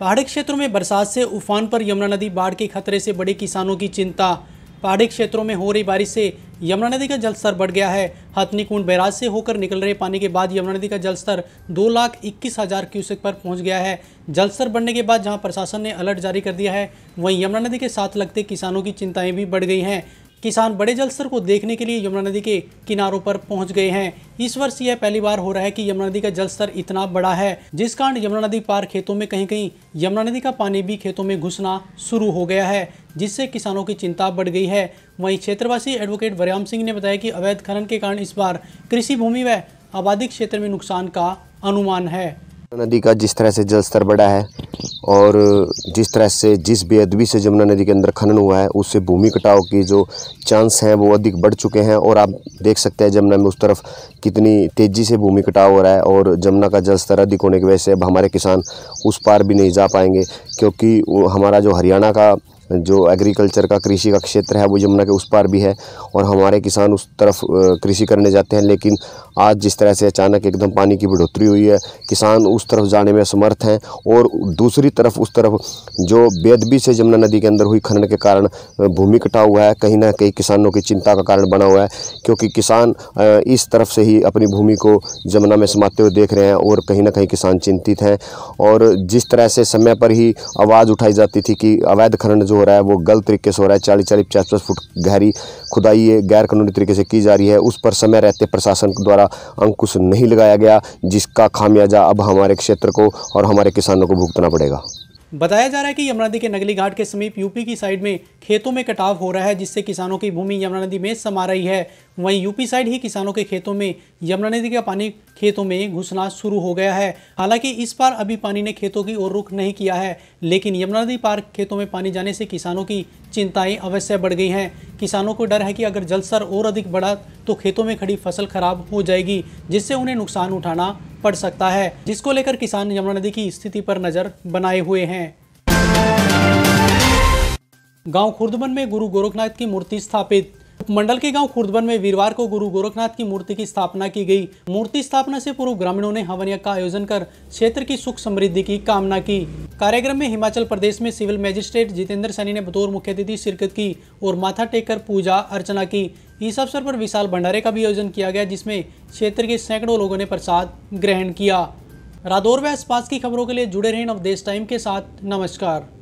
पहाड़ी क्षेत्रों में बरसात से उफान पर यमुना नदी बाढ़ के खतरे से बड़े किसानों की चिंता। पहाड़ी क्षेत्रों में हो रही बारिश से यमुना नदी का जलस्तर बढ़ गया है। हथनी कुंड बैराज से होकर निकल रहे पानी के बाद यमुना नदी का जलस्तर दो लाख इक्कीस हज़ार क्यूसेक पर पहुँच गया है। जलस्तर बढ़ने के बाद जहाँ प्रशासन ने अलर्ट जारी कर दिया है, वहीं यमुना नदी के साथ लगते किसानों की चिंताएँ भी बढ़ गई हैं। किसान बड़े जलस्तर को देखने के लिए यमुना नदी के किनारों पर पहुँच गए हैं। इस वर्ष यह पहली बार हो रहा है कि यमुना नदी का जलस्तर इतना बड़ा है, जिस कारण यमुना नदी पार खेतों में कहीं कहीं यमुना नदी का पानी भी खेतों में घुसना शुरू हो गया है, जिससे किसानों की चिंता बढ़ गई है। वहीं क्षेत्रवासी एडवोकेट वरयाम सिंह ने बताया कि अवैध खनन के कारण इस बार कृषि भूमि व आबादी क्षेत्र में नुकसान का अनुमान है। नदी का जिस तरह से जल स्तर बढ़ा है और जिस तरह से, जिस बेअदबी से जमुना नदी के अंदर खनन हुआ है, उससे भूमि कटाव की जो चांस हैं, वो अधिक बढ़ चुके हैं। और आप देख सकते हैं जमुना में उस तरफ़ कितनी तेज़ी से भूमि कटाव हो रहा है और यमुना का जल स्तर अधिक होने की वजह से अब हमारे किसान उस पार भी नहीं जा पाएँगे, क्योंकि हमारा जो हरियाणा का जो एग्रीकल्चर का कृषि का क्षेत्र है, वो यमुना के उस पार भी है और हमारे किसान उस तरफ़ कृषि करने जाते हैं। लेकिन आज जिस तरह से अचानक एकदम पानी की बढ़ोतरी हुई है, किसान उस तरफ़ जाने में असमर्थ हैं और दूसरी तरफ़, उस तरफ़ जो बेदबी से जमुना नदी के अंदर हुई खनन के कारण भूमि कटा हुआ है। कहीं ना कहीं किसानों की चिंता का कारण बना हुआ है, क्योंकि किसान इस तरफ़ से ही अपनी भूमि को यमुना में समाते हुए देख रहे हैं और कहीं ना कहीं किसान चिंतित हैं। और जिस तरह से समय पर ही आवाज़ उठाई जाती थी कि अवैध खनन जो हो रहा है, वो गलत तरीके से हो रहा है, चालीस चालीस पचास पचास फुट गहरी खुदाई गैर कानूनी तरीके से की जा रही है, उस पर समय रहते प्रशासन द्वारा अंकुश नहीं लगाया गया, जिसका खामियाजा अब हमारे क्षेत्र को और हमारे किसानों को भुगतना पड़ेगा। बताया जा रहा है कि यमुना नदी के नगली घाट के समीप यूपी की साइड में खेतों में कटाव हो रहा है, जिससे किसानों की भूमि यमुना नदी में समा रही है। वहीं यूपी साइड ही किसानों के खेतों में यमुना नदी का पानी खेतों में घुसना शुरू हो गया है। हालाँकि इस बार अभी पानी ने खेतों की ओर रुख नहीं किया है, लेकिन यमुना नदी पार खेतों में पानी जाने से किसानों की चिंताएँ अवश्य बढ़ गई हैं। किसानों को डर है कि अगर जलस्तर और अधिक बढ़ा तो खेतों में खड़ी फ़सल खराब हो जाएगी, जिससे उन्हें नुकसान उठाना पड़ सकता है, जिसको लेकर किसान यमुना नदी की स्थिति पर नज़र बनाए हुए हैं। गाँव खुर्दबन में गुरु गोरखनाथ की मूर्ति स्थापित मंडल के गाँव खुर्दबन में वीरवार को गुरु गोरखनाथ की मूर्ति की स्थापना की गई। मूर्ति स्थापना से पूर्व ग्रामीणों ने हवन का आयोजन कर क्षेत्र की सुख समृद्धि की कामना की। कार्यक्रम में हिमाचल प्रदेश में सिविल मजिस्ट्रेट जितेंद्र सैनी ने बतौर मुख्य अतिथि शिरकत की और माथा टेककर पूजा अर्चना की। इस अवसर पर विशाल भंडारे का भी आयोजन किया गया, जिसमें क्षेत्र के सैकड़ों लोगों ने प्रसाद ग्रहण किया। रादौर व आसपास की खबरों के लिए जुड़े रहें नवदेश टाइम के साथ। नमस्कार।